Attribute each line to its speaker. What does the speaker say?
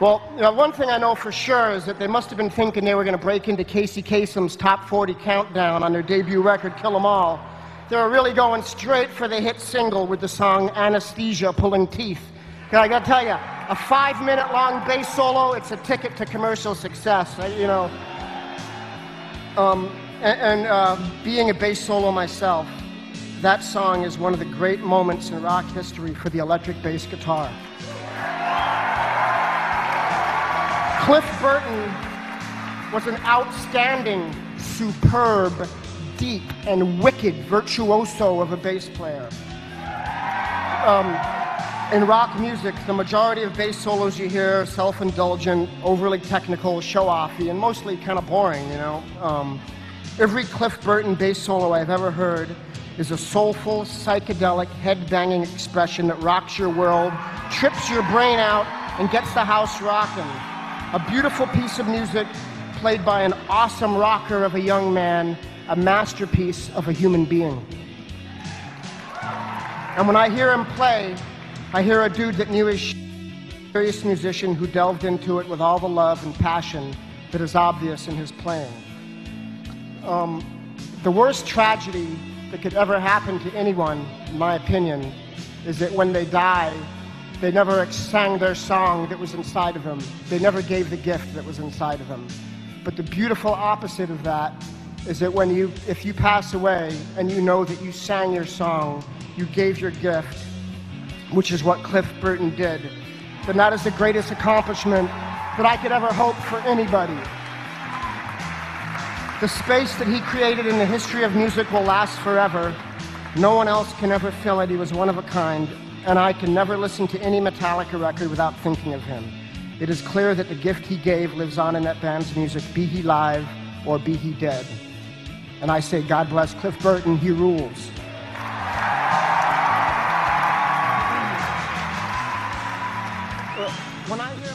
Speaker 1: Well, you know, one thing I know for sure is that they must have been thinking they were going to break into Casey Kasem's top 40 countdown on their debut record, Kill 'Em All. They were really going straight for the hit single with the song Anesthesia Pulling Teeth. I got to tell you, a five minute long bass solo, it's a ticket to commercial success. You know, um, and, and uh, being a bass solo myself, that song is one of the great moments in rock history for the electric bass guitar. Cliff Burton was an outstanding, superb, deep, and wicked virtuoso of a bass player. Um, in rock music, the majority of bass solos you hear are self-indulgent, overly technical, show-offy, and mostly kind of boring, you know. Um, every Cliff Burton bass solo I've ever heard is a soulful, psychedelic, head-banging expression that rocks your world, trips your brain out, and gets the house rocking. A beautiful piece of music played by an awesome rocker of a young man, a masterpiece of a human being. And when I hear him play, I hear a dude that knew his serious musician who delved into it with all the love and passion that is obvious in his playing. Um, the worst tragedy that could ever happen to anyone, in my opinion, is that when they die, they never sang their song that was inside of them. They never gave the gift that was inside of them. But the beautiful opposite of that is that when you, if you pass away and you know that you sang your song, you gave your gift, which is what Cliff Burton did, then that is the greatest accomplishment that I could ever hope for anybody. The space that he created in the history of music will last forever. No one else can ever fill it. He was one of a kind, and I can never listen to any Metallica record without thinking of him. It is clear that the gift he gave lives on in that band's music, be he live or be he dead. And I say, God bless Cliff Burton, he rules. When I hear